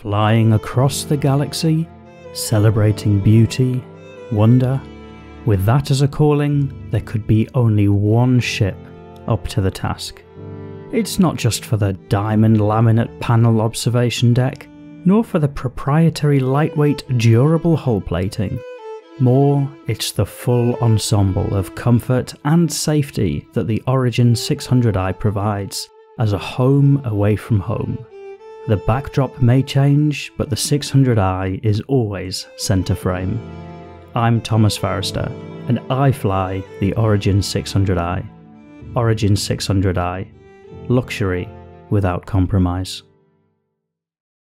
Flying across the galaxy, celebrating beauty, wonder. With that as a calling, there could be only one ship up to the task. It's not just for the diamond laminate panel observation deck, nor for the proprietary lightweight durable hull plating. More, it's the full ensemble of comfort and safety that the Origin 600i provides as a home away from home. The backdrop may change, but the 600i is always centre frame. I'm Thomas Farrister, and I fly the Origin 600i. Origin 600i. Luxury without compromise.